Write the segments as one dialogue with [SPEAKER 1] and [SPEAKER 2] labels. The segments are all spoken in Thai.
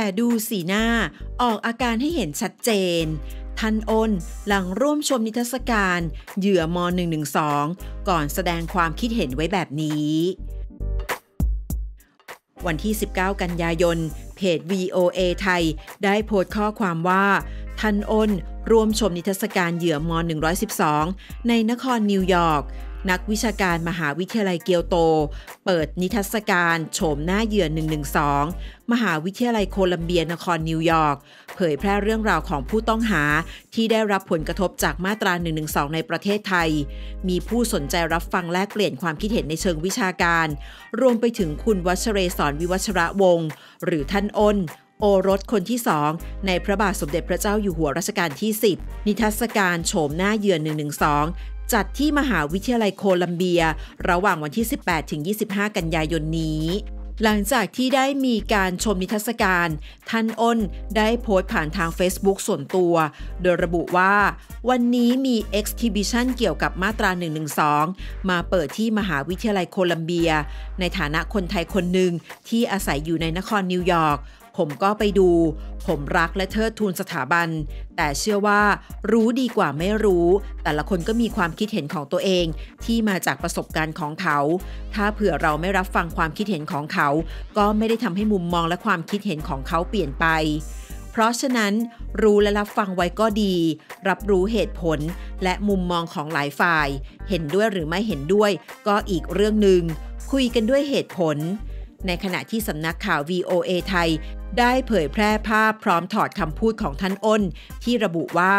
[SPEAKER 1] แต่ดูสีหน้าออกอาการให้เห็นชัดเจนท่านอนหลังร่วมชมนิทรรศการเหยื่อม .112 ก่อนแสดงความคิดเห็นไว้แบบนี้ วันที่ 19 กันยายน เพจ VOA ไทย ได้โพสต์ข้อความว่า ท่านอ้นร่วมชมนิทรรศการเหยื่อมอ .112 ในนครนิวยอร์กนักวิชาการมหาวิทยาลัยเกียวโต เปิดนิทรรศการโฉมหน้าเหยื่อ 112 มหาวิทยาลัยโคลัมเบียนครนิวยอร์กเผยแพร่เรื่องราวของผู้ต้องหาที่ได้รับผลกระทบจากมาตรา 112 ในประเทศไทย มีผู้สนใจรับฟังแลกเปลี่ยนความคิดเห็นในเชิงวิชาการ รวมไปถึงคุณวัชเรศรวิวัชระวงศ์หรือท่านอ้น โอรสคนที่สองในพระบาทสมเด็จพระเจ้าอยู่หัวรัชกาลที่ 10 นิทรรศการโฉมหน้าเหยื่อ112 จัดที่มหาวิทยาลัยโคลัมเบีย ระหว่างวันที่ 18 ถึง 25 กันยายนนี้หลังจากที่ได้มีการชมนิทรรศการ ท่านอ้นได้โพสต์ผ่านทาง Facebook ส่วนตัว โดยระบุว่า วันนี้มี Exhibition เกี่ยวกับมาตรา 112 มาเปิดที่มหาวิทยาลัยโคลัมเบีย ในฐานะคนไทยคนหนึ่งที่อาศัยอยู่ในนครนิวยอร์ก ผมก็ไปดู ผมรักและเทิดทูนสถาบัน แต่เชื่อว่ารู้ดีกว่าไม่รู้ แต่ละคนก็มีความคิดเห็นของตัวเองที่มาจากประสบการณ์ของเขา ถ้าเผื่อเราไม่รับฟังความคิดเห็นของเขา ก็ไม่ได้ทำให้มุมมองและความคิดเห็นของเขาเปลี่ยนไป เพราะฉะนั้น รู้และรับฟังไว้ก็ดี รับรู้เหตุผลและมุมมองของหลายฝ่าย เห็นด้วยหรือไม่เห็นด้วย ก็อีกเรื่องหนึ่งคุยกันด้วยเหตุผลในขณะที่สำนักข่าว VOA ไทย ได้เผยแพร่ภาพพร้อมถอดคำพูดของท่านอ้น ที่ระบุว่า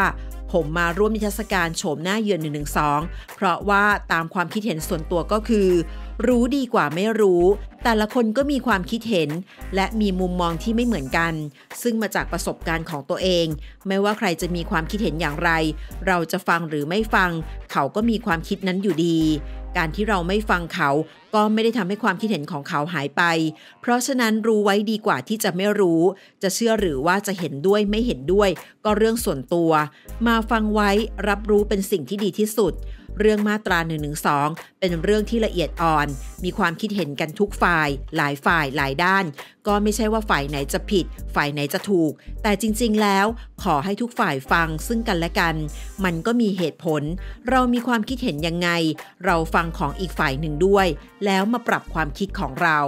[SPEAKER 1] ผมมาร่วมนิทรรศการโฉมหน้าเยือน112 เพราะว่าตามความคิดเห็นส่วนตัวก็คือ รู้ดีกว่าไม่รู้ แต่ละคนก็มีความคิดเห็น และมีมุมมองที่ไม่เหมือนกัน ซึ่งมาจากประสบการณ์ของตัวเอง ไม่ว่าใครจะมีความคิดเห็นอย่างไร เราจะฟังหรือไม่ฟัง เขาก็มีความคิดนั้นอยู่ดี การที่เราไม่ฟังเขาก็ไม่ได้ทำให้ความคิดเห็นของเขาหายไป เพราะฉะนั้นรู้ไว้ดีกว่าที่จะไม่รู้ จะเชื่อหรือว่าจะเห็นด้วยไม่เห็นด้วย ก็เรื่องส่วนตัว มาฟังไว้รับรู้เป็นสิ่งที่ดีที่สุด เรื่องมาตรา1นึเป็นเรื่องที่ละเอียดอ่อน มีความคิดเห็นกันทุกฝ่าย หลายฝ่ายหลายด้าน ก็ไม่ใช่ว่าฝ่ายไหนจะผิด ฝ่ายไหนจะถูก แต่จริง ๆ แล้ว ขอให้ทุกฝ่ายฟังซึ่งกันและกัน มันก็มีเหตุผล เรามีความคิดเห็นยังไง เราฟังของอีกฝ่ายหนึ่งด้วย แล้วมาปรับความคิดของเรา